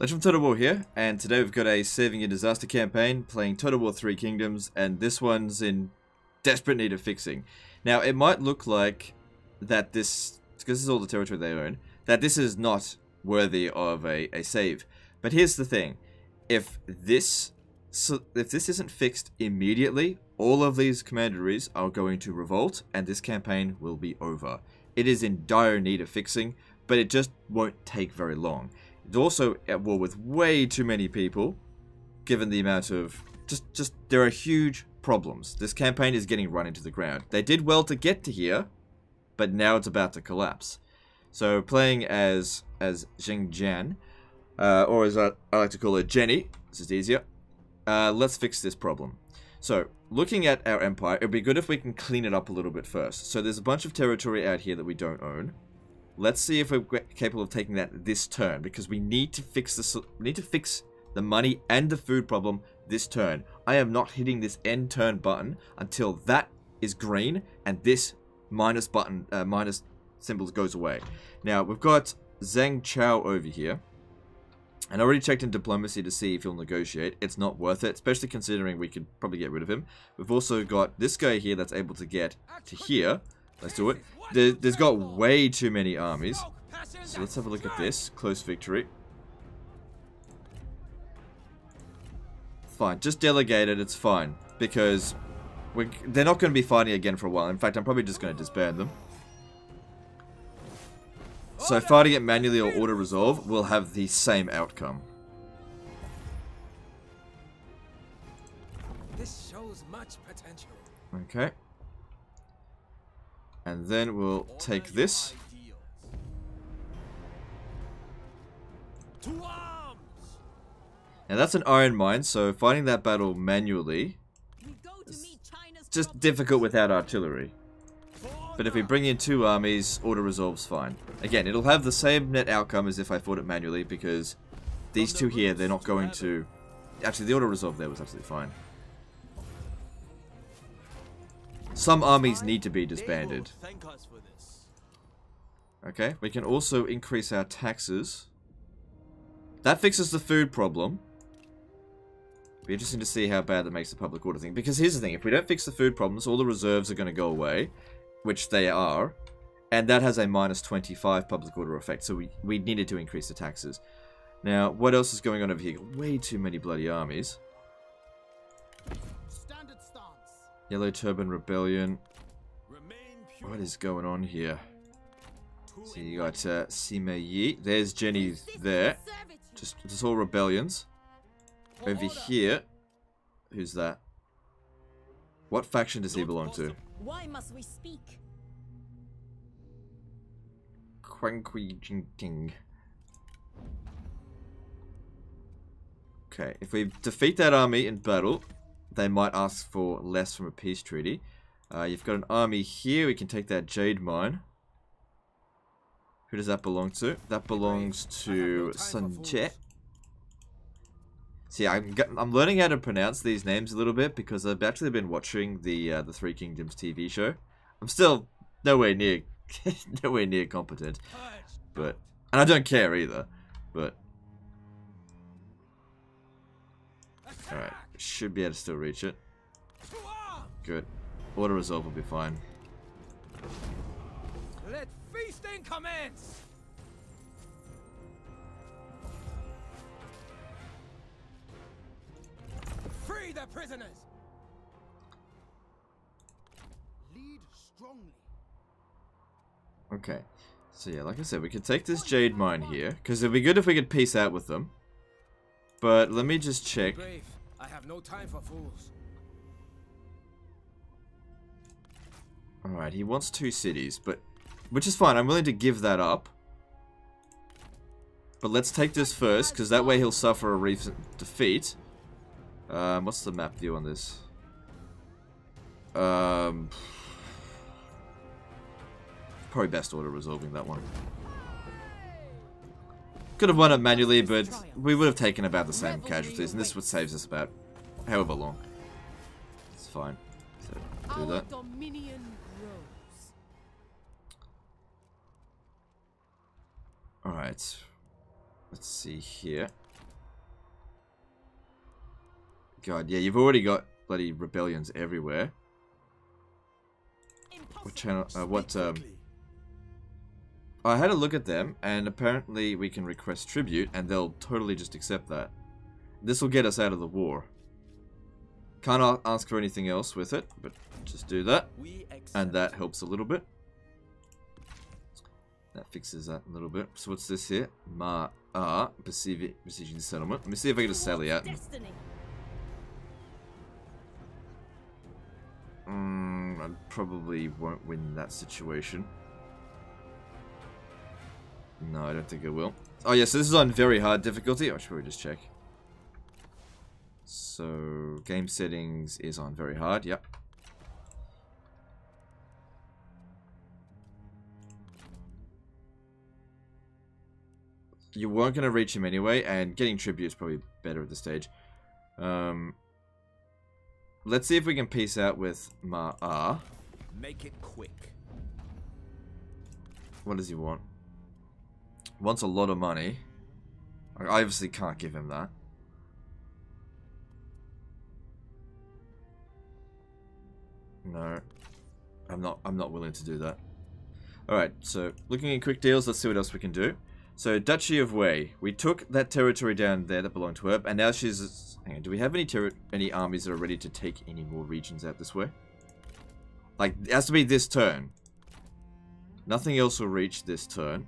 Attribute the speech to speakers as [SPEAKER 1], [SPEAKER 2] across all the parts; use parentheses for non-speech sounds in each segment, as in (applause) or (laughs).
[SPEAKER 1] Legend of Total War here, and today we've got a Saving in Disaster campaign playing Total War 3 Kingdoms, and this one's in desperate need of fixing. Now, it might look like that this, because this is all the territory they own, that this is not worthy of a, a save. But here's the thing, if this, so if this isn't fixed immediately, all of these commanderies are going to revolt, and this campaign will be over. It is in dire need of fixing, but it just won't take very long. It's also at war with way too many people, given the amount of... Just, just, there are huge problems. This campaign is getting run into the ground. They did well to get to here, but now it's about to collapse. So playing as as Zheng Jiang, uh, or as I, I, like to call her Jenny, this is easier. Uh, let's fix this problem. So, looking at our empire, it would be good if we can clean it up a little bit first. So there's a bunch of territory out here that we don't own. Let's see if we're capable of taking that this turn, because we need to fix this. We need to fix the money and the food problem this turn. I am not hitting this end turn button until that is green and this minus button, uh, minus symbols goes away. Now, we've got Zhang Chao over here. And I already checked in diplomacy to see if he'll negotiate. It's not worth it, especially considering we could probably get rid of him. We've also got this guy here that's able to get to here. Let's do it. There, has got way too many armies. So let's have a look at this. Close victory. Fine. Just delegate it. It's fine. Because we they're not going to be fighting again for a while. In fact, I'm probably just going to disband them. So fighting it manually or auto-resolve will have the same outcome. This shows much potential. Okay. And then we'll take this. Now that's an iron mine, so fighting that battle manually is just difficult without artillery. But if we bring in two armies, auto resolves fine. Again, it'll have the same net outcome as if I fought it manually because these two here, they're not going to... Actually, the auto resolve there was absolutely fine. Some armies need to be disbanded. Okay, we can also increase our taxes. That fixes the food problem. Be interesting to see how bad that makes the public order thing. Because here's the thing, if we don't fix the food problems, all the reserves are going to go away. Which they are. And that has a minus 25 public order effect. So we, we needed to increase the taxes. Now, what else is going on over here? Way too many bloody armies. Yellow Turban Rebellion. What is going on here? So you got uh, Sima Yi. There's Jenny there. Just, just all rebellions. Over here. Who's that? What faction does he belong to? Why must we speak? Jingting. Okay, if we defeat that army in battle, they might ask for less from a peace treaty. Uh, you've got an army here. We can take that jade mine. Who does that belong to? That belongs to Sun Ce. See, I'm I'm learning how to pronounce these names a little bit because I've actually been watching the uh, the Three Kingdoms TV show. I'm still nowhere near (laughs) nowhere near competent, but and I don't care either. But all right. Should be able to still reach it. Good. Auto resolve will be fine. Let feasting commence! Free the prisoners! Lead strongly. Okay. So yeah, like I said, we could take this jade mine here, because it'd be good if we could peace out with them. But let me just check. I have no time for fools. Alright, he wants two cities, but which is fine. I'm willing to give that up. But let's take this first, because that way he'll suffer a recent defeat. Um, what's the map view on this? Um, probably best order resolving that one. Could have won it manually, but we would have taken about the same casualties, and this would saves us about however long. It's fine. So, do that. Alright. Let's see here. God, yeah, you've already got bloody rebellions everywhere. What channel, uh, what, um, I had a look at them, and apparently we can request tribute, and they'll totally just accept that. This will get us out of the war. Can't ask for anything else with it, but just do that. And that helps a little bit. That fixes that a little bit. So what's this here? Ma Ah, Pacific Precision Settlement. Let me see if I can just sally out. Mm, I probably won't win that situation. No, I don't think it will. Oh yeah, so this is on very hard difficulty. I should probably just check. So, game settings is on very hard, yep. You weren't going to reach him anyway, and getting tribute is probably better at this stage. Um, let's see if we can piece out with Ma'a. Make it quick. What does he want? Wants a lot of money. I obviously can't give him that. No. I'm not I'm not willing to do that. Alright, so looking at quick deals, let's see what else we can do. So, Duchy of Wei. We took that territory down there that belonged to her, and now she's... Hang on, do we have any any armies that are ready to take any more regions out this way? Like, it has to be this turn. Nothing else will reach this turn.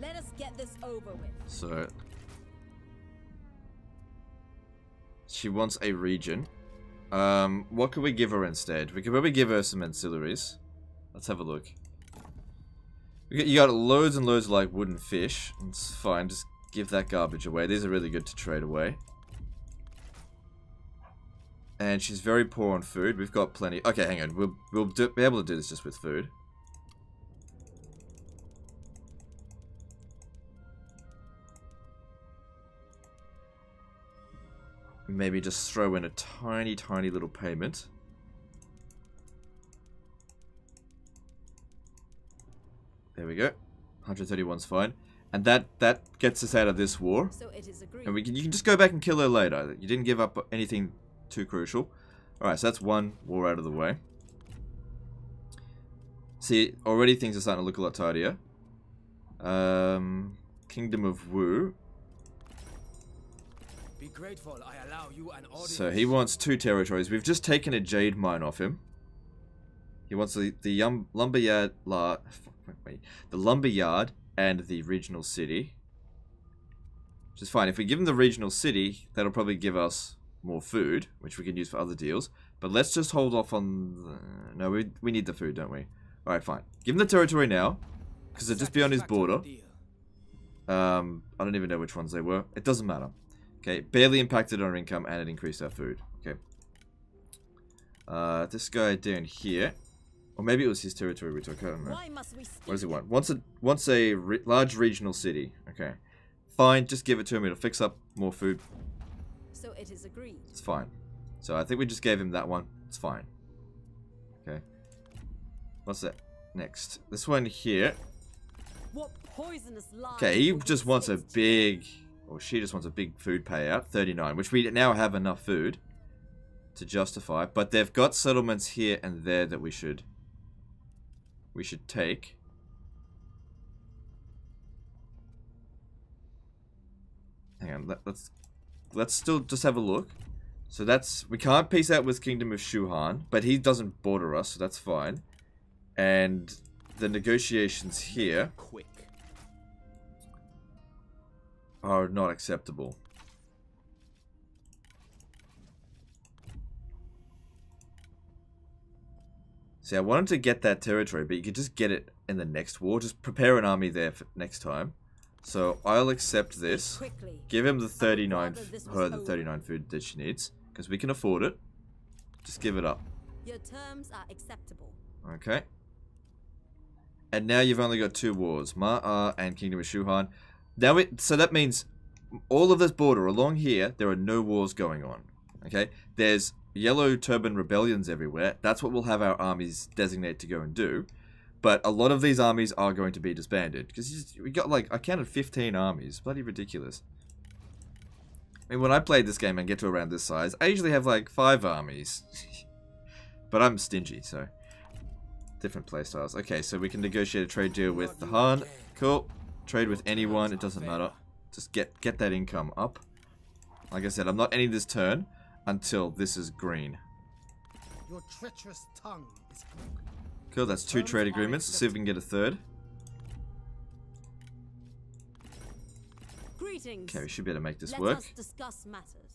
[SPEAKER 1] Let us get this over with. So... She wants a region. Um, what could we give her instead? We could probably give her some ancillaries. Let's have a look. You got loads and loads of like wooden fish. It's fine, just give that garbage away. These are really good to trade away. And she's very poor on food. We've got plenty. Okay, hang on. We'll, we'll do, be able to do this just with food. Maybe just throw in a tiny, tiny little payment. There we go. 131's fine. And that that gets us out of this war. So and we can you can just go back and kill her later. You didn't give up anything too crucial. Alright, so that's one war out of the way. See, already things are starting to look a lot tidier. Um, Kingdom of Wu. Grateful, so he wants two territories. We've just taken a jade mine off him. He wants the the um, lumberyard, la, wait, the lumberyard and the regional city, which is fine. If we give him the regional city, that'll probably give us more food, which we can use for other deals. But let's just hold off on. The, no, we we need the food, don't we? All right, fine. Give him the territory now, because they're just beyond his border. Um, I don't even know which ones they were. It doesn't matter. Okay, barely impacted our income and it increased our food. Okay. Uh, this guy down here. Or maybe it was his territory we took. I don't know. What does he want? Wants a wants a re large regional city. Okay. Fine, just give it to him. It'll fix up more food. So it is agreed. It's fine. So I think we just gave him that one. It's fine. Okay. What's that? Next. This one here. Okay, he just wants a big or she just wants a big food payout, 39, which we now have enough food to justify. But they've got settlements here and there that we should we should take. Hang on, let, let's let's still just have a look. So that's we can't peace out with Kingdom of Shuhan, but he doesn't border us, so that's fine. And the negotiations here. Are not acceptable. See, I wanted to get that territory, but you could just get it in the next war. Just prepare an army there for next time. So I'll accept this. Give him the 39, her the 39 food that she needs, because we can afford it. Just give it up. Your terms are acceptable. Okay. And now you've only got two wars, Ma'a uh, and Kingdom of Shuhan. Now it so that means all of this border along here, there are no wars going on. Okay, there's yellow turban rebellions everywhere. That's what we'll have our armies designate to go and do. But a lot of these armies are going to be disbanded because we got like I counted 15 armies, bloody ridiculous. I mean, when I play this game and get to around this size, I usually have like five armies. (laughs) but I'm stingy, so different playstyles. Okay, so we can negotiate a trade deal with the Han. Cool. Trade with anyone, it doesn't matter. Just get get that income up. Like I said, I'm not ending this turn until this is green. Your treacherous tongue is Cool, that's two trade agreements. Let's see if we can get a third. Greetings. Okay, we should be able to make this Let work. discuss matters.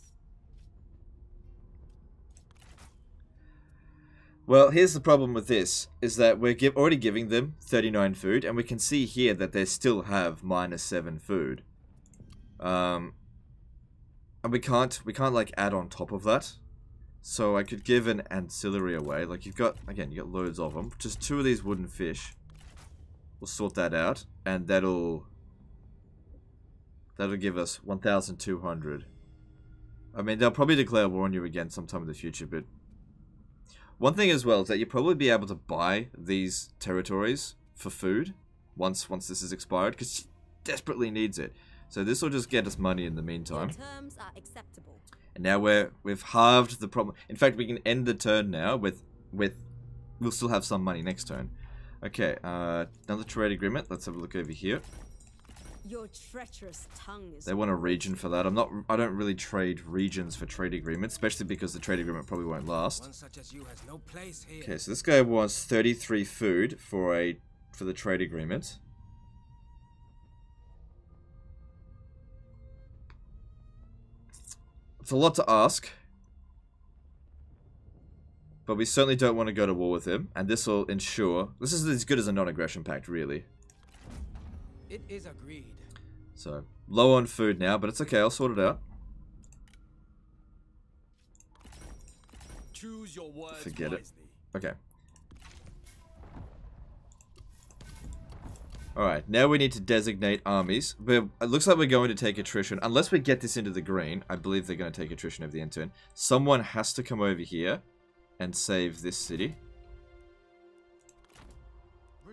[SPEAKER 1] Well, here's the problem with this, is that we're give, already giving them 39 food, and we can see here that they still have minus 7 food. Um, and we can't, we can't like add on top of that. So I could give an ancillary away. Like you've got, again, you got loads of them. Just two of these wooden fish. We'll sort that out. And that'll, that'll give us 1,200. I mean, they'll probably declare war on you again sometime in the future, but... One thing as well is that you'll probably be able to buy these territories for food once once this is expired, because she desperately needs it. So this will just get us money in the meantime. terms are acceptable. And now we're we've halved the problem. In fact, we can end the turn now with with we'll still have some money next turn. Okay, uh, another trade agreement. Let's have a look over here. Your treacherous tongue is they want a region for that. I'm not. I don't really trade regions for trade agreements, especially because the trade agreement probably won't last. No okay, so this guy wants 33 food for a for the trade agreement. It's a lot to ask. But we certainly don't want to go to war with him, and this will ensure... This is as good as a non-aggression pact, really. It is agreed. So, low on food now, but it's okay, I'll sort it out. Choose your words Forget wisely. it. Okay. Alright, now we need to designate armies. But it looks like we're going to take attrition. Unless we get this into the green, I believe they're going to take attrition over the end turn. Someone has to come over here and save this city.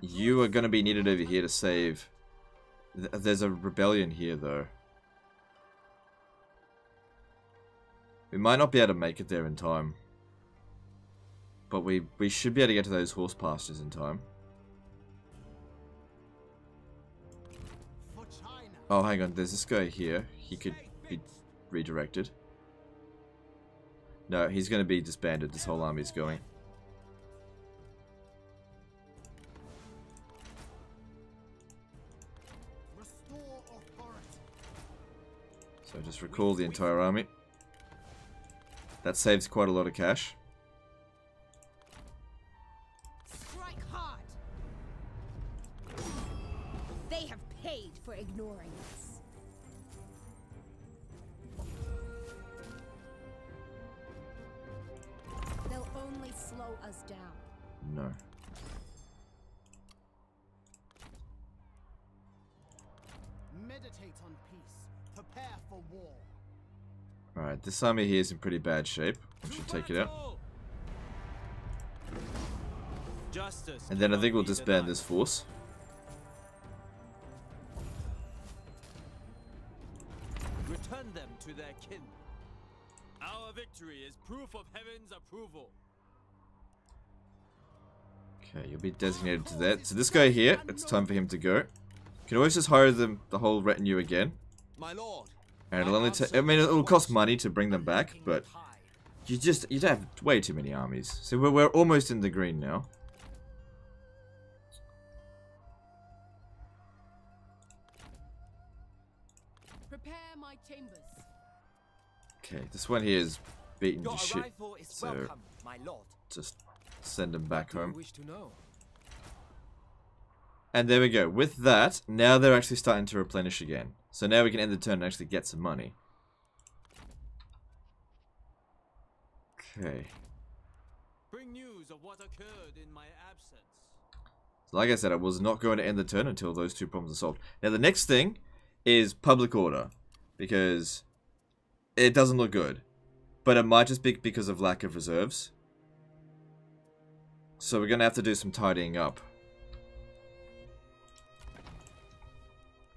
[SPEAKER 1] You are going to be needed over here to save... There's a rebellion here, though. We might not be able to make it there in time. But we, we should be able to get to those horse pastures in time. Oh, hang on. There's this guy here. He could be redirected. No, he's going to be disbanded. This whole army's going. So just recall the entire army. That saves quite a lot of cash. Strike hard. They have paid for ignoring us. They'll only slow us down. No. Meditate on Alright, this army here is in pretty bad shape. We should take it out. Justice and then I think we'll disband this force. Return them to their kin. Our victory is proof of heaven's approval. Okay, you'll be designated to that. So this guy here, it's time for him to go. You can always just hire them, the whole retinue again. My lord. And it'll only take, I mean, it'll cost money to bring them back, but you just, you have way too many armies. So we're, we're almost in the green now. Prepare my chambers. Okay, this one here is beaten to shit. So, just Send him back home. And there we go. With that, now they're actually starting to replenish again. So now we can end the turn and actually get some money. Okay. Bring news of what occurred in my absence. So like I said, I was not going to end the turn until those two problems are solved. Now the next thing is public order. Because it doesn't look good. But it might just be because of lack of reserves. So we're going to have to do some tidying up.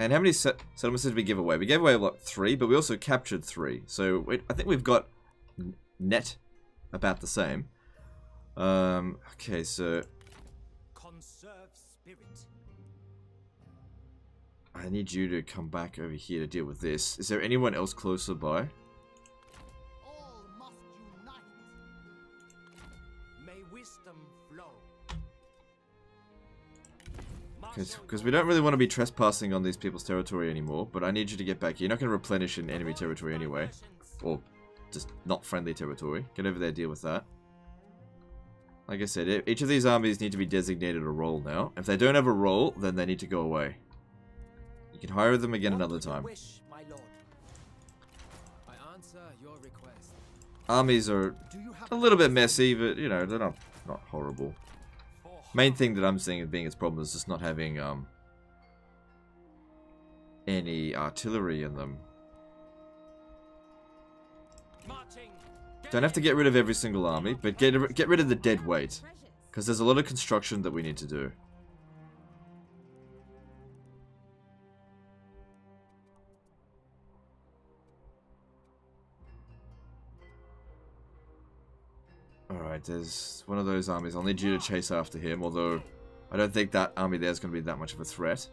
[SPEAKER 1] And how many set settlements did we give away? We gave away, what, three? But we also captured three. So I think we've got net about the same. Um, okay, so... Conserve spirit. I need you to come back over here to deal with this. Is there anyone else closer by? Because we don't really want to be trespassing on these people's territory anymore, but I need you to get back here. You're not going to replenish in enemy territory anyway. Or just not friendly territory. Get over there, deal with that. Like I said, each of these armies need to be designated a role now. If they don't have a role, then they need to go away. You can hire them again another time. Armies are a little bit messy, but, you know, they're not, not horrible. Main thing that I'm seeing as being its problem is just not having um, any artillery in them. Don't have to get rid of every single army, but get, get rid of the dead weight. Because there's a lot of construction that we need to do. Alright, there's one of those armies. I'll need you to chase after him, although I don't think that army there is going to be that much of a threat.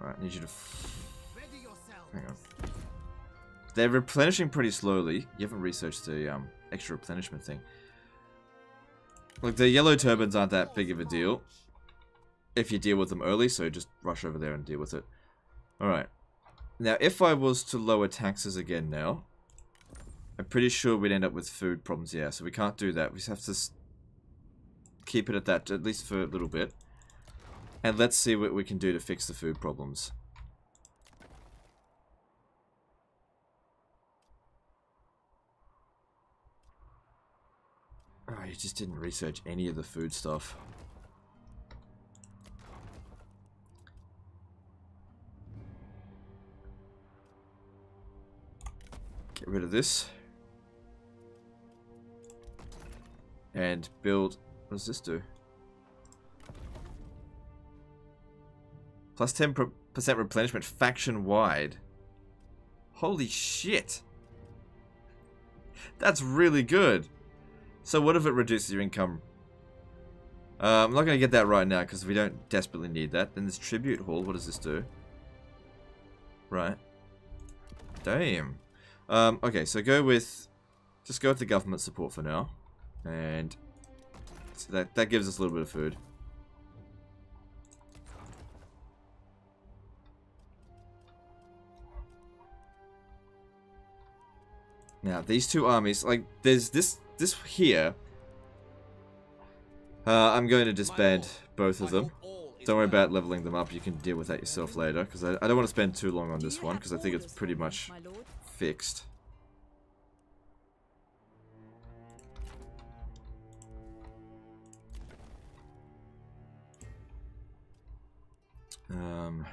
[SPEAKER 1] Alright, I need you to... Hang on. They're replenishing pretty slowly. You haven't researched the um, extra replenishment thing. Look, the yellow turbans aren't that big of a deal. If you deal with them early, so just rush over there and deal with it. Alright. Now, if I was to lower taxes again now, I'm pretty sure we'd end up with food problems, yeah, so we can't do that. We have to keep it at that, at least for a little bit. And let's see what we can do to fix the food problems. Oh, you just didn't research any of the food stuff. Get rid of this. And build... What does this do? Plus 10% replenishment faction-wide. Holy shit. That's really good. So what if it reduces your income? Uh, I'm not going to get that right now because we don't desperately need that. Then this tribute hall, what does this do? Right. Damn. Um, okay, so go with, just go with the government support for now. And so that, that gives us a little bit of food. Now, these two armies, like, there's this, this here. Uh, I'm going to disband both of them. Don't worry about leveling them up, you can deal with that yourself later, because I, I don't want to spend too long on this one, because I think it's pretty much fixed. Um...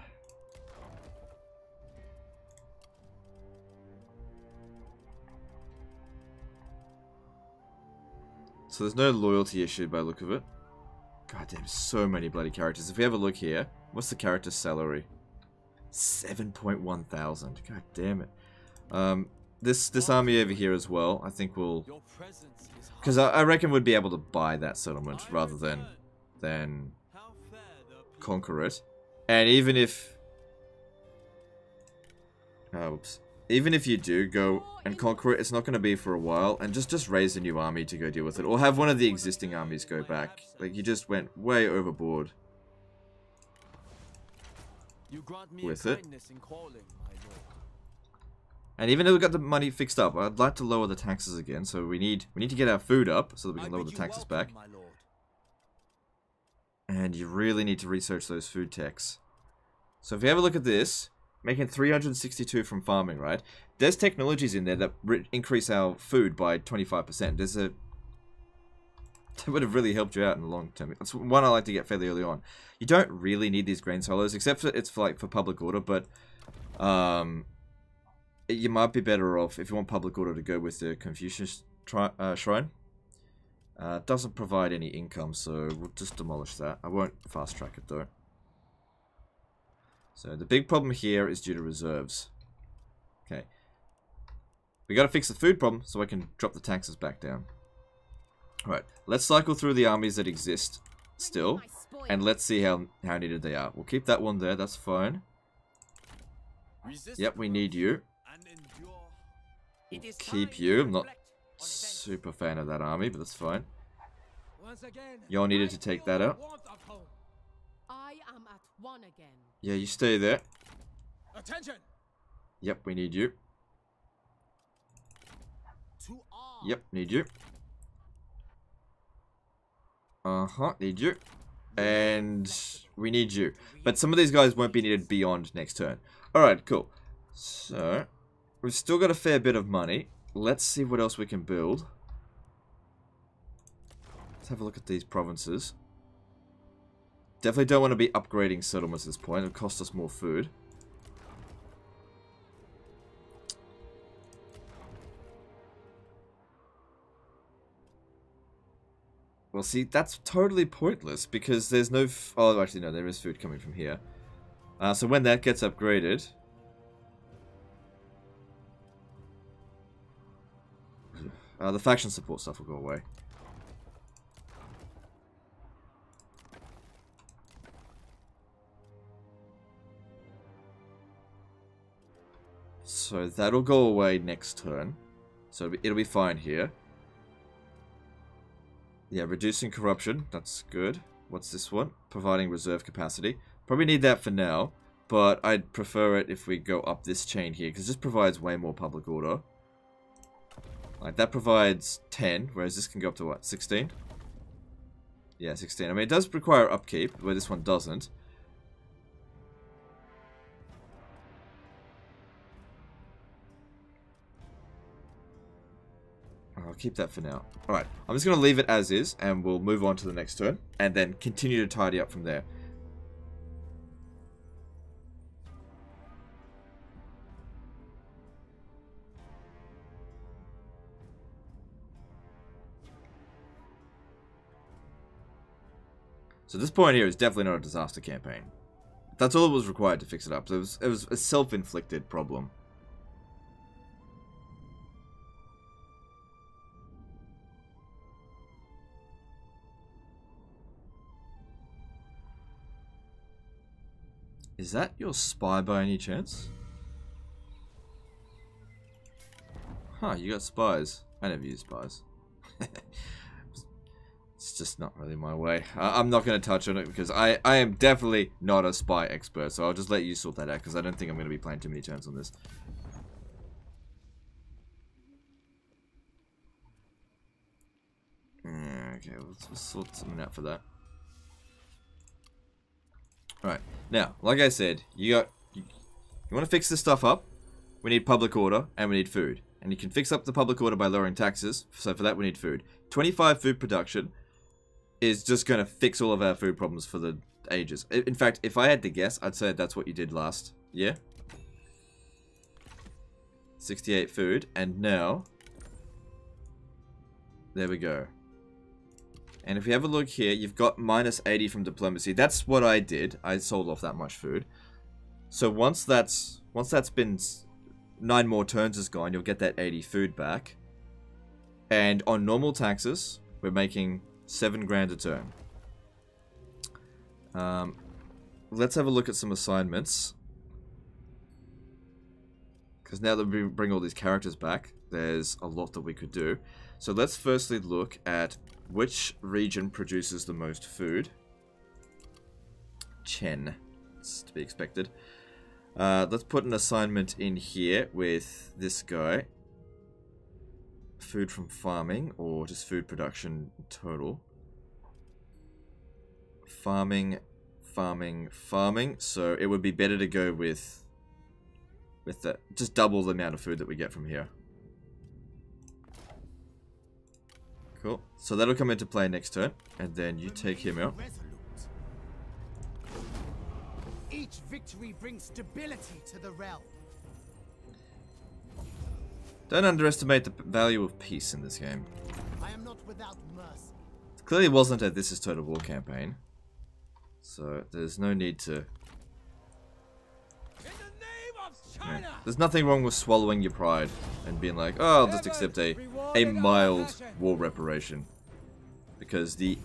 [SPEAKER 1] So there's no loyalty issue by look of it. God damn, so many bloody characters. If we have a look here, what's the character salary? 7.1 thousand. God damn it. Um, this this army over here as well, I think we'll... Because I, I reckon we'd be able to buy that settlement rather than than conquer it. And even if... Oh, oops. Even if you do go and conquer it, it's not going to be for a while. And just, just raise a new army to go deal with it. Or have one of the existing armies go back. Like, you just went way overboard. With it. And even though we got the money fixed up, I'd like to lower the taxes again. So we need we need to get our food up so that we can lower the taxes back. And you really need to research those food techs. So if you have a look at this, making 362 from farming, right? There's technologies in there that increase our food by 25%. There's a... (laughs) That would have really helped you out in the long term. That's one I like to get fairly early on. You don't really need these grain silos, except for it's for like for public order, but um, you might be better off if you want public order to go with the Confucius uh, shrine. Uh, doesn't provide any income, so we'll just demolish that. I won't fast track it though. So the big problem here is due to reserves. Okay. We gotta fix the food problem so I can drop the taxes back down. Alright, let's cycle through the armies that exist still. And let's see how, how needed they are. We'll keep that one there, that's fine. Yep, we need you. Keep you. I'm not super fan of that army, but that's fine. Y'all needed to take that out.
[SPEAKER 2] I am at one again.
[SPEAKER 1] Yeah, you stay there.
[SPEAKER 3] Attention.
[SPEAKER 1] Yep, we need you. Yep, need you. Uh-huh, need you. And we need you. But some of these guys won't be needed beyond next turn. Alright, cool. So, we've still got a fair bit of money. Let's see what else we can build. Let's have a look at these provinces. Definitely don't want to be upgrading settlements at this point. It'll cost us more food. Well, see, that's totally pointless because there's no... oh, actually, no, there is food coming from here. Uh, so when that gets upgraded... Uh, the faction support stuff will go away. So that'll go away next turn. So it'll be fine here. Yeah, reducing corruption. That's good. What's this one? Providing reserve capacity. Probably need that for now. But I'd prefer it if we go up this chain here. Because this provides way more public order. Like, that provides 10. Whereas this can go up to what? 16? Yeah, 16. I mean, it does require upkeep. Where this one doesn't. I'll keep that for now. Alright, I'm just going to leave it as is, and we'll move on to the next turn, and then continue to tidy up from there. So this point here is definitely not a disaster campaign. That's all it was required to fix it up. So it was, it was a self-inflicted problem. Is that your spy by any chance? Huh, you got spies. I never use spies. (laughs) it's just not really my way. I I'm not going to touch on it because I, I am definitely not a spy expert, so I'll just let you sort that out because I don't think I'm going to be playing too many turns on this. Yeah, okay, let's, let's sort something out for that. Alright, now, like I said, you got... You, you want to fix this stuff up? We need public order, and we need food. And you can fix up the public order by lowering taxes, so for that we need food. 25 food production is just going to fix all of our food problems for the ages. In fact, if I had to guess, I'd say that's what you did last year. 68 food, and now... There we go. And if you have a look here, you've got minus 80 from diplomacy. That's what I did. I sold off that much food. So once that's once that's been nine more turns is gone, you'll get that 80 food back. And on normal taxes, we're making seven grand a turn. Um, let's have a look at some assignments. Because now that we bring all these characters back, there's a lot that we could do. So let's firstly look at which region produces the most food? Chen. It's to be expected. Uh, let's put an assignment in here with this guy. Food from farming, or just food production total. Farming, farming, farming. So it would be better to go with with the, just double the amount of food that we get from here. Cool. So that'll come into play next turn, and then you take him out.
[SPEAKER 3] Each victory brings stability to the realm.
[SPEAKER 1] Don't underestimate the value of peace in this game.
[SPEAKER 3] I am not without mercy.
[SPEAKER 1] Clearly wasn't a This is Total War campaign. So there's no need to...
[SPEAKER 4] In the name of China!
[SPEAKER 1] There's nothing wrong with swallowing your pride and being like, oh, I'll just accept a, a mild war reparation. Because the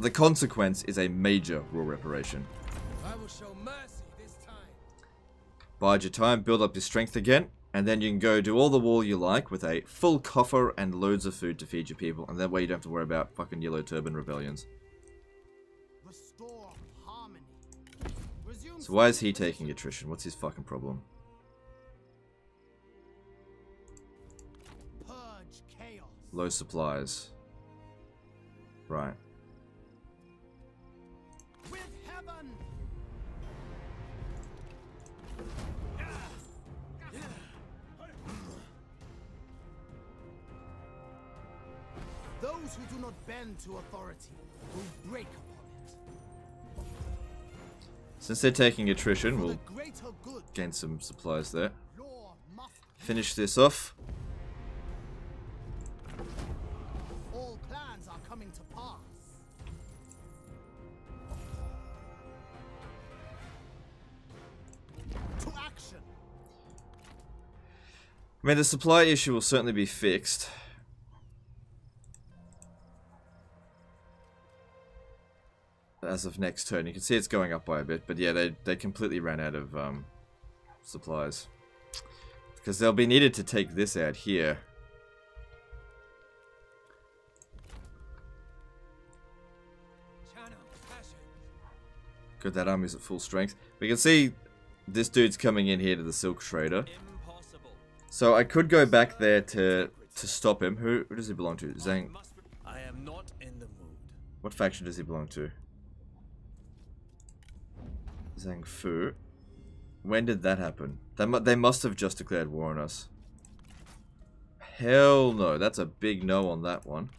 [SPEAKER 1] the consequence is a major war reparation.
[SPEAKER 4] I will show mercy this time.
[SPEAKER 1] Bide your time, build up your strength again, and then you can go do all the war you like with a full coffer and loads of food to feed your people, and that way you don't have to worry about fucking yellow turban rebellions.
[SPEAKER 3] Restore harmony. Resume
[SPEAKER 1] So why is he taking attrition? What's his fucking problem? Low supplies. Right.
[SPEAKER 3] Those who do not bend to authority will break upon it.
[SPEAKER 1] Since they're taking attrition, we'll
[SPEAKER 3] the greater good,
[SPEAKER 1] gain some supplies there. Finish this off.
[SPEAKER 3] All plans are coming to pass. To action.
[SPEAKER 1] I mean, the supply issue will certainly be fixed. As of next turn, you can see it's going up by a bit, but yeah, they they completely ran out of um, supplies because they'll be needed to take this out here. Good, that army's at full strength. We can see this dude's coming in here to the Silk Trader. So I could go back there to to stop him. Who, who does he belong to? Zhang.
[SPEAKER 4] I am not in the mood.
[SPEAKER 1] What faction does he belong to? Zhang Fu. When did that happen? They, mu they must have just declared war on us. Hell no. That's a big no on that one.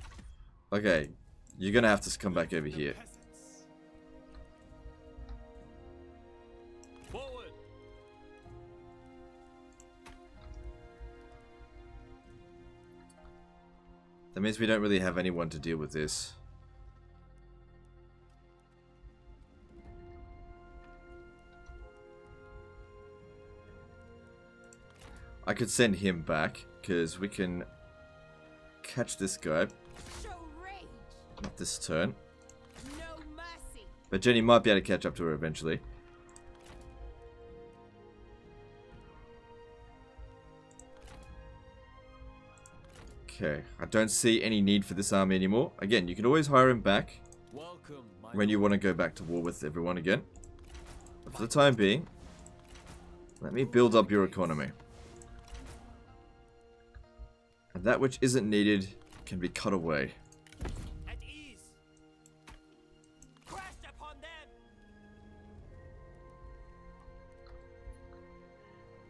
[SPEAKER 1] Okay. You're gonna have to come back over here. That means we don't really have anyone to deal with this. I could send him back, because we can catch this guy, not this turn. But Jenny might be able to catch up to her eventually. Okay, I don't see any need for this army anymore. Again, you can always hire him back
[SPEAKER 4] Welcome,
[SPEAKER 1] when you want to go back to war with everyone again. But for the time being, let me build up your economy. And that which isn't needed can be cut away.
[SPEAKER 4] At ease. Crashed upon them.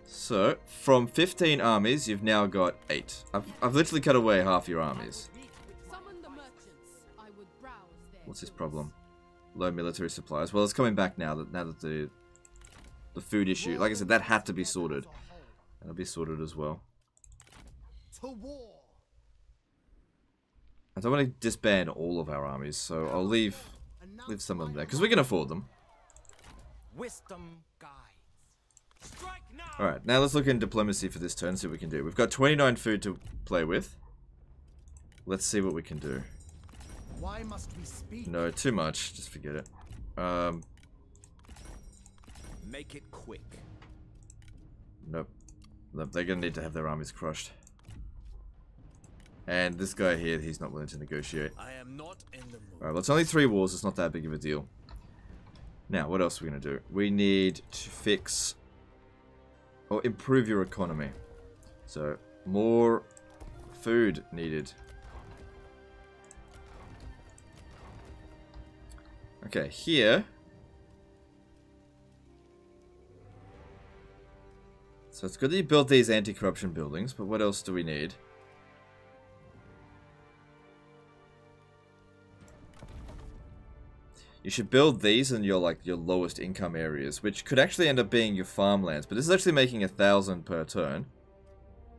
[SPEAKER 1] So, from 15 armies, you've now got 8. I've, I've literally cut away half your armies.
[SPEAKER 2] Summon the merchants. I would browse their
[SPEAKER 1] What's his problem? Low military supplies. Well, it's coming back now that now that the the food issue, like I said, that had to be sorted. That'll be sorted as well.
[SPEAKER 3] To war.
[SPEAKER 1] I don't want to disband all of our armies, so I'll leave leave some of them there because we can afford them.
[SPEAKER 4] Wisdom guides. Strike now.
[SPEAKER 1] All right, now let's look in diplomacy for this turn. See what we can do. We've got 29 food to play with. Let's see what we can do.
[SPEAKER 3] Why must we speak?
[SPEAKER 1] No, too much. Just forget it. Um,
[SPEAKER 4] Make it quick.
[SPEAKER 1] Nope. Nope, they're gonna need to have their armies crushed. And this guy here, he's not willing to negotiate.
[SPEAKER 4] I am not in the mood.
[SPEAKER 1] Alright, well it's only three wars, it's not that big of a deal. Now, what else are we gonna do? We need to fix... Or improve your economy. So, more food needed. Okay, here... So it's good that you built these anti-corruption buildings, but what else do we need? You should build these in your like your lowest income areas, which could actually end up being your farmlands. But this is actually making a thousand per turn,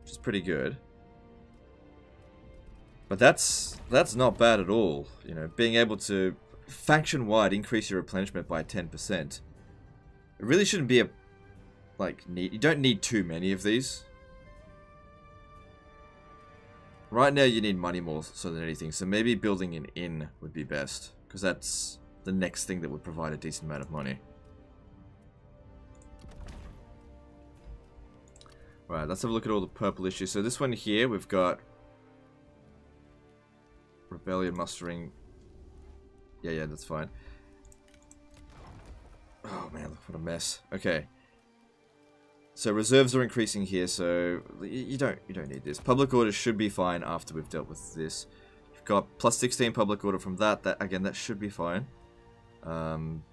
[SPEAKER 1] which is pretty good. But that's that's not bad at all. You know, being able to faction-wide increase your replenishment by 10%. It really shouldn't be a like need. You don't need too many of these. Right now, you need money more so than anything. So maybe building an inn would be best because that's the next thing that would provide a decent amount of money. Right, let's have a look at all the purple issues. So this one here, we've got Rebellion mustering. Yeah, yeah, that's fine. Oh man, look what a mess. Okay. So reserves are increasing here, so you don't you don't need this. Public order should be fine after we've dealt with this. You've got plus 16 public order from that. That again, that should be fine. Um,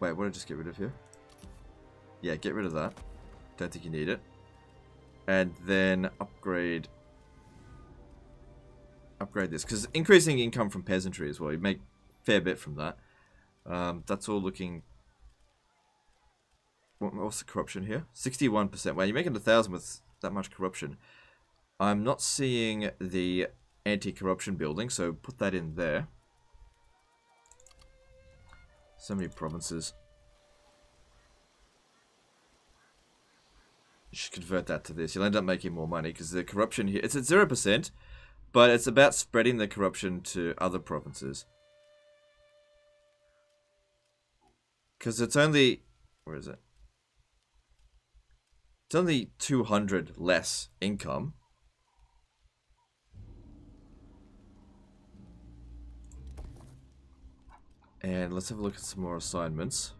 [SPEAKER 1] wait, what did I just get rid of here? Yeah, get rid of that. Don't think you need it. And then upgrade upgrade this because increasing income from peasantry as well. You make fair bit from that. Um, that's all looking. What's the corruption here? Sixty-one percent. Wow, you're making a thousand with that much corruption. I'm not seeing the anti-corruption building, so put that in there. So many provinces. You should convert that to this. You'll end up making more money because the corruption here, it's at 0%, but it's about spreading the corruption to other provinces. Because it's only, where is it? It's only 200 less income. And let's have a look at some more assignments.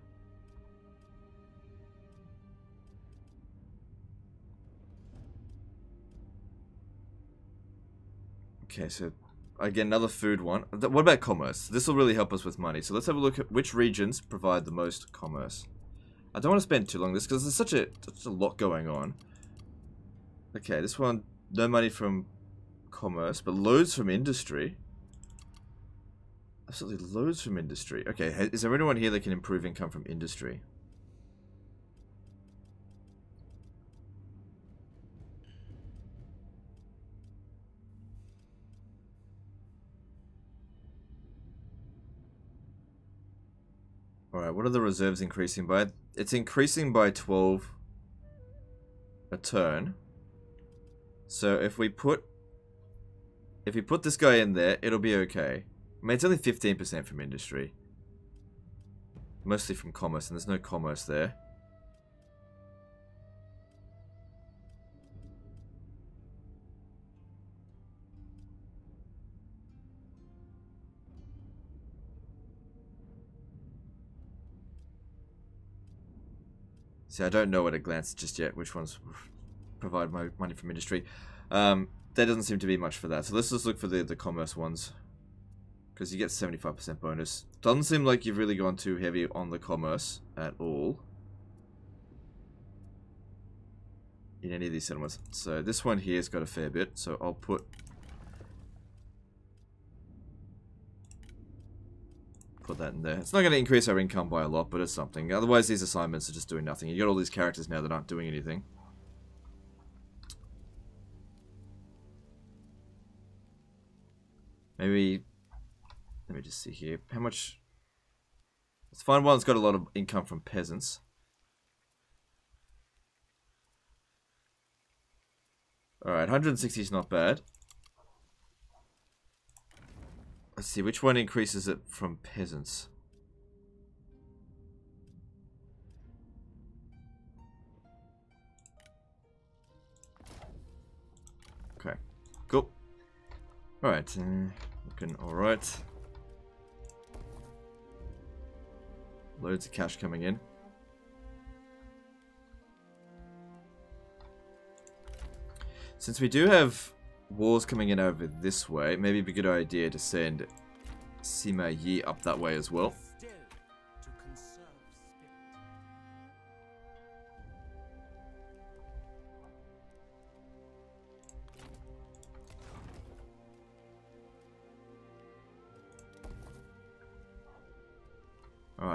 [SPEAKER 1] Okay, so again, another food one. What about commerce? This will really help us with money. So let's have a look at which regions provide the most commerce. I don't want to spend too long on this because there's such a, such a lot going on. Okay, this one, no money from commerce, but loads from industry. Absolutely loads from industry. Okay, is there anyone here that can improve income from industry? Alright, what are the reserves increasing by? It's increasing by 12 a turn. So if we put if we put this guy in there, it'll be okay. I mean, it's only 15% from industry. Mostly from commerce, and there's no commerce there. See, I don't know at a glance just yet which ones provide my money from industry. Um, there doesn't seem to be much for that. So let's just look for the, the commerce ones. Because you get 75% bonus. Doesn't seem like you've really gone too heavy on the commerce at all. In any of these settlements. So this one here's got a fair bit. So I'll put put that in there. It's not going to increase our income by a lot, but it's something. Otherwise, these assignments are just doing nothing. You got all these characters now that aren't doing anything. Maybe, let me just see here. How much? Let's find one that's got a lot of income from peasants. Alright, 160 is not bad. Let's see, which one increases it from peasants? Okay, cool. Alright, uh, looking alright. Loads of cash coming in. Since we do have walls coming in over this way, maybe it'd be a good idea to send Sima Yi up that way as well.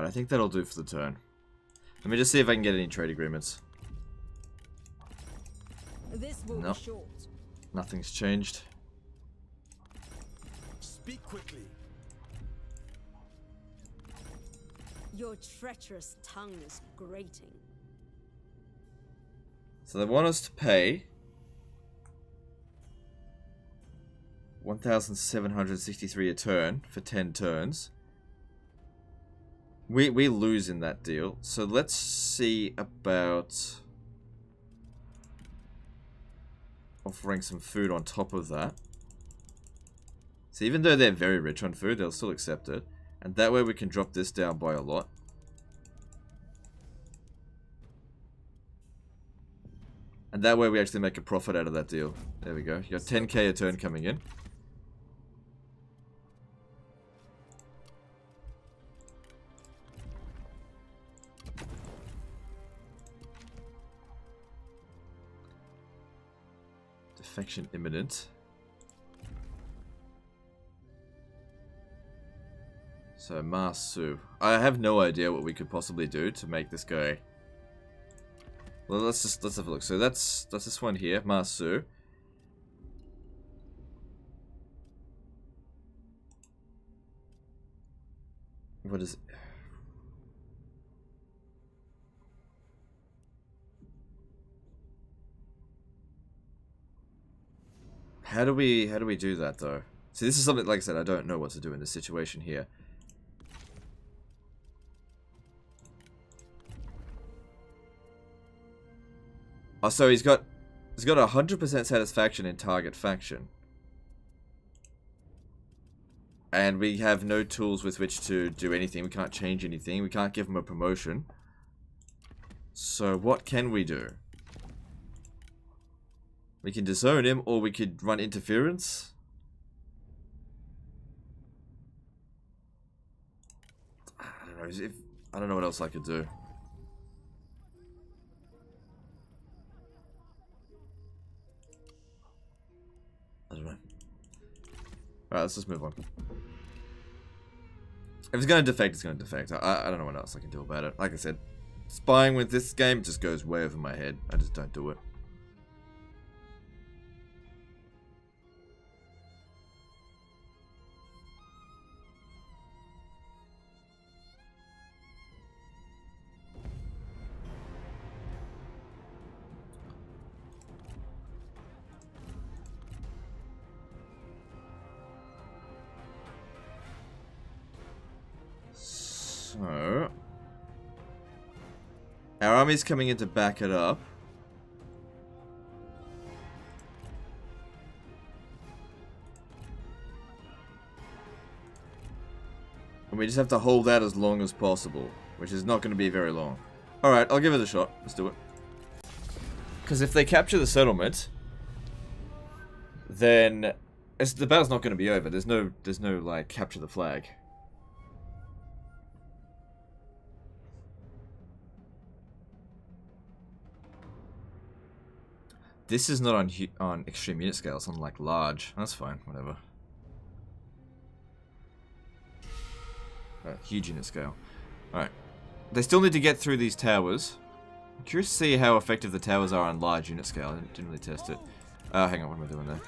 [SPEAKER 1] I think that'll do for the turn. Let me just see if I can get any trade agreements.
[SPEAKER 5] This will
[SPEAKER 1] Nope.
[SPEAKER 5] be short.
[SPEAKER 1] Nothing's changed.
[SPEAKER 3] Speak quickly.
[SPEAKER 5] Your treacherous tongue is grating.
[SPEAKER 1] So they want us to pay 1,763 a turn for 10 turns. We, we lose in that deal. So let's see about offering some food on top of that. So even though they're very rich on food, they'll still accept it. And that way we can drop this down by a lot. And that way we actually make a profit out of that deal. There we go. You got 10k a turn coming in. Imminent. So Ma Su. I have no idea what we could possibly do to make this guy well, let's just let's have a look. So that's that's this one here, Ma Su. What is? How do we how do we do that though? See, this is something like I said. I don't know what to do in this situation here. Oh, so he's got he's got a hundred percent satisfaction in target faction. And we have no tools with which to do anything. We can't change anything. We can't give him a promotion. So what can we do? We can disown him, or we could run interference. I don't know. If, I don't know what else I could do. I don't know. Alright, let's just move on. If it's going to defect, it's going to defect. I, I don't know what else I can do about it. Like I said, spying with this game just goes way over my head. I just don't do it. Army's coming in to back it up. And we just have to hold that as long as possible. Which is not going to be very long. Alright, I'll give it a shot. Let's do it. Because if they capture the settlement... Then... It's, the battle's not going to be over. There's no, there's no, like, capture the flag. This is not on on extreme unit scale, it's on like large. That's fine, whatever. Right, huge unit scale. Alright. They still need to get through these towers. I'm curious to see how effective the towers are on large unit scale. I didn't really test it. Oh, hang on, what am I doing there?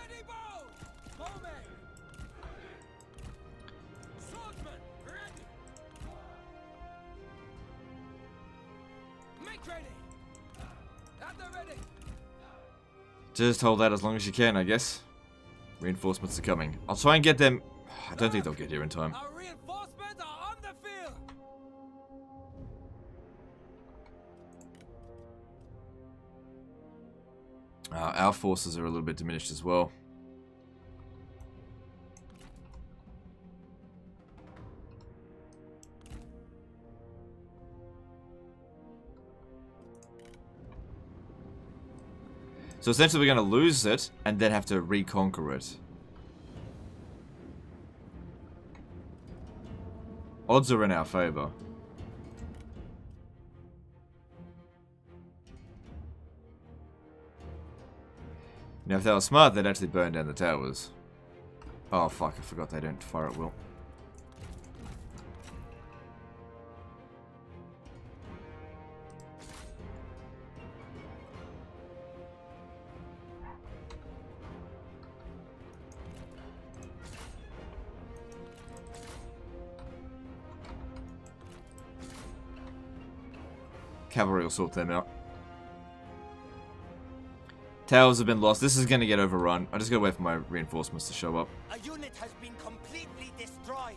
[SPEAKER 1] Just hold that as long as you can, I guess. Reinforcements are coming. I'll try and get them... I don't think they'll get here in time.
[SPEAKER 4] Our reinforcements are on the field.
[SPEAKER 1] Uh, our forces are a little bit diminished as well. So essentially we're going to lose it and then have to reconquer it. Odds are in our favor. Now if they were smart, they'd actually burn down the towers. Oh fuck, I forgot they don't fire at will. Cavalry will sort them out. Towers have been lost. This is going to get overrun. I just got to wait for my reinforcements to show up.
[SPEAKER 6] A unit has been completely destroyed.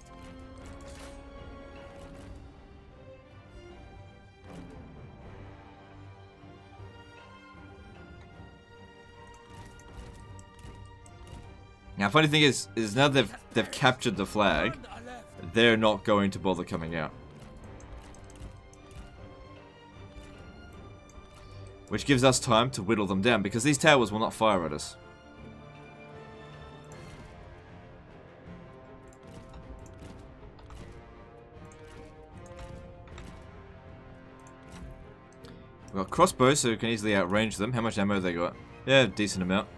[SPEAKER 1] Now, funny thing is, is now they've they've captured the flag,
[SPEAKER 4] None are left.
[SPEAKER 1] they're not going to bother coming out. Which gives us time to whittle them down, because these towers will not fire at us. We've got crossbows, so we can easily outrange them. How much ammo they got? Yeah, decent amount.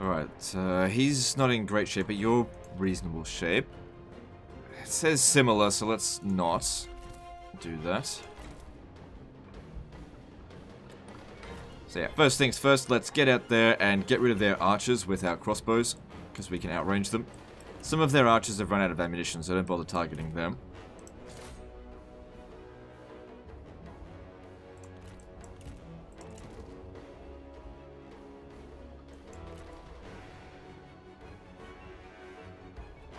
[SPEAKER 1] Alright, uh, he's not in great shape, but you're reasonable shape. It says similar, so let's not do that. So yeah, first things first, let's get out there and get rid of their archers without crossbows, because we can outrange them. Some of their archers have run out of ammunition, so don't bother targeting them.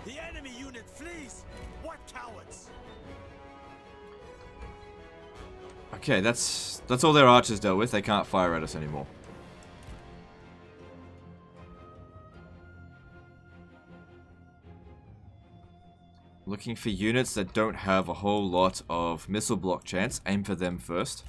[SPEAKER 6] The enemy unit flees. What cowards!
[SPEAKER 1] Okay, that's that's all their archers dealt with. They can't fire at us anymore. Looking for units that don't have a whole lot of missile block chance. Aim for them first.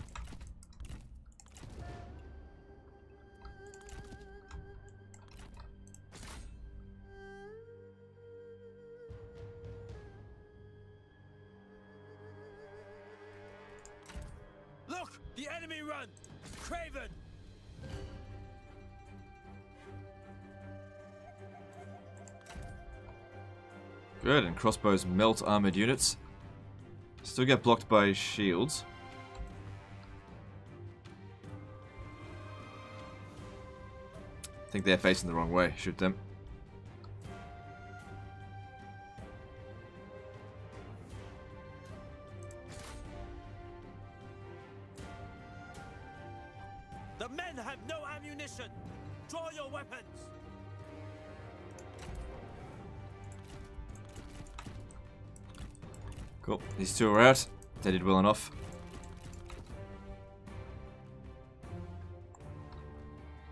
[SPEAKER 1] Crossbows melt armored units. Still get blocked by shields. I think they're facing the wrong way. Shoot them. They did well enough.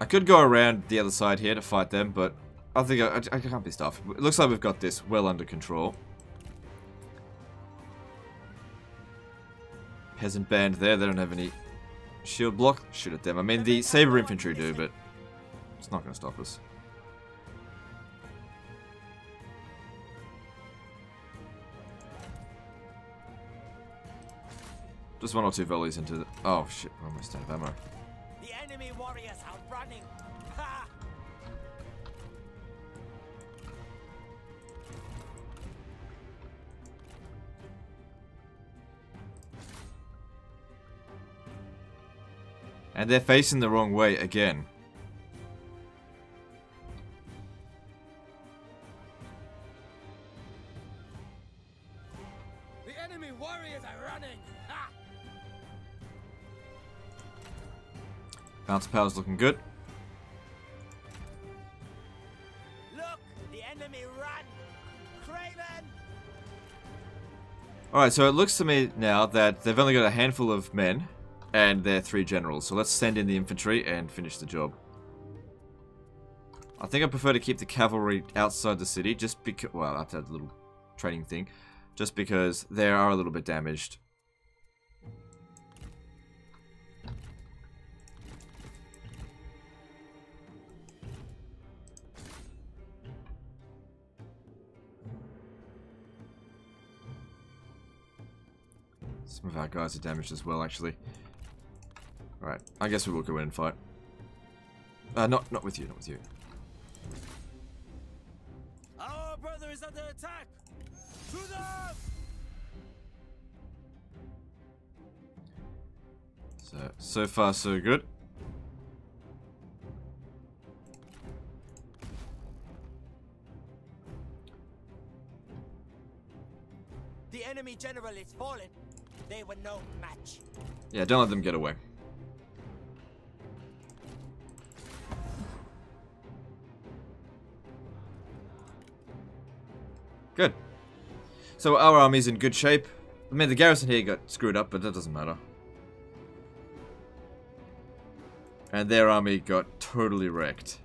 [SPEAKER 1] I could go around the other side here to fight them, but I think I, I, I can't be stuffed. It looks like we've got this well under control. Peasant band there, they don't have any shield block. Shoot at them. I mean, the saber infantry do, but it's not going to stop us. Just one or two volleys into the... Oh, shit. We're almost out of ammo.
[SPEAKER 6] The enemy warriors are running. Ha!
[SPEAKER 1] And they're facing the wrong way again. Bounce power's looking good.
[SPEAKER 6] Look, the enemy run. Craven!
[SPEAKER 1] Alright, so it looks to me now that they've only got a handful of men and they're three generals. So let's send in the infantry and finish the job. I think I prefer to keep the cavalry outside the city just because, well, after that little training thing, just because they are a little bit damaged. Some of our guys are damaged as well, actually. Alright, I guess we will go in and fight. Uh, not, not with you, not with you.
[SPEAKER 6] Our brother is under attack. To them!
[SPEAKER 1] So, so far so good.
[SPEAKER 6] The enemy general is fallen. They were no match.
[SPEAKER 1] Yeah, don't let them get away. Good. So our army's in good shape. I mean, the garrison here got screwed up, but that doesn't matter. And their army got totally wrecked.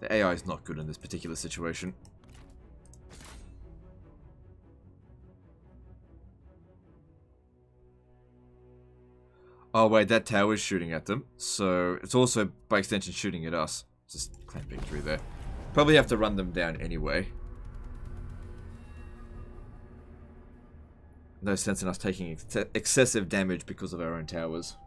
[SPEAKER 1] The AI is not good in this particular situation. Oh wait, that tower's shooting at them, so it's also, by extension, shooting at us. Just clamping through there. Probably have to run them down anyway. No sense in us taking ex excessive damage because of our own towers.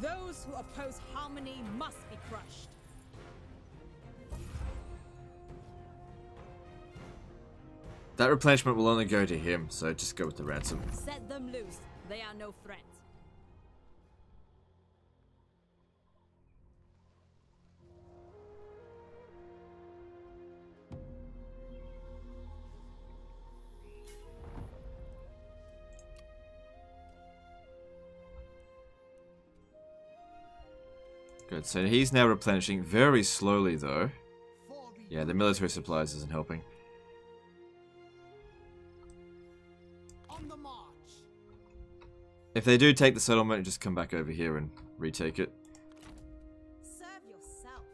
[SPEAKER 5] Those who oppose harmony must be crushed.
[SPEAKER 1] That replenishment will only go to him, so just go with the ransom.
[SPEAKER 5] Set them loose. They are no threat.
[SPEAKER 1] Good, so he's now replenishing very slowly though. Yeah, the military supplies isn't helping. If they do take the settlement, just come back over here and retake it.
[SPEAKER 5] Serve yourself.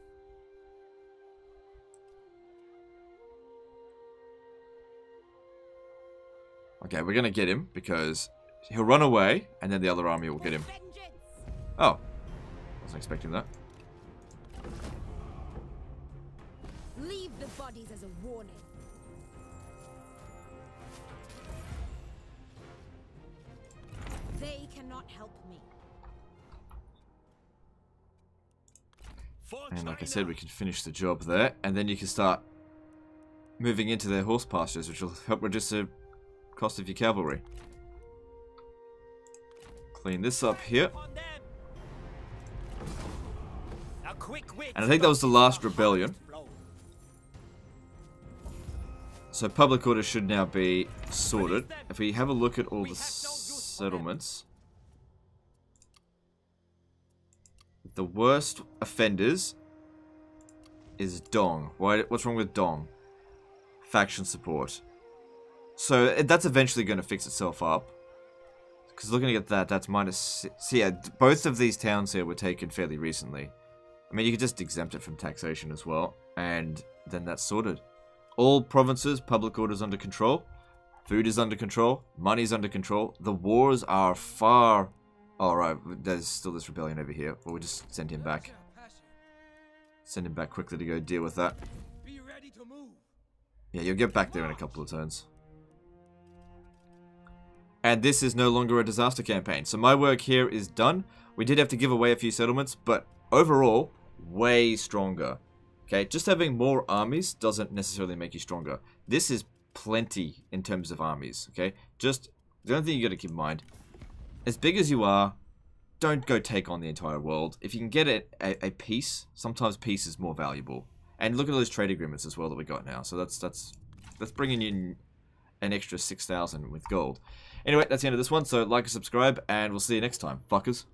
[SPEAKER 1] Okay, we're gonna get him because he'll run away and then the other army will get him. Oh. Wasn't expecting that.
[SPEAKER 5] Leave the bodies as a warning. They cannot help me.
[SPEAKER 1] And like I said, we can finish the job there, and then you can start moving into their horse pastures, which will help reduce the cost of your cavalry. Clean this up here.
[SPEAKER 6] On them. A quick wit
[SPEAKER 1] And I think that was the last rebellion. So public order should now be sorted. If we have a look at all the settlements, the worst offenders is Dong. Why? What's wrong with Dong? Faction support. So uh, that's eventually going to fix itself up. Because looking at that, that's minus. So yeah, both of these towns here were taken fairly recently. I mean, you could just exempt it from taxation as well, and then that's sorted. All provinces, public orders under control. Food is under control. Money's under control. The wars are far. Oh, Alright, there's still this rebellion over here. But we'll just send him back. Send him back quickly to go deal with that. Yeah, you'll get back there in a couple of turns. And this is no longer a disaster campaign. So my work here is done. We did have to give away a few settlements, but overall, way stronger. Okay, just having more armies doesn't necessarily make you stronger. This is plenty in terms of armies, okay? Just, the only thing you gotta keep in mind, as big as you are, don't go take on the entire world. If you can get it a, a piece, sometimes peace is more valuable. And look at those trade agreements as well that we got now. So that's that's that's bringing in an extra 6,000 with gold. Anyway, that's the end of this one. So like and subscribe, and we'll see you next time, fuckers.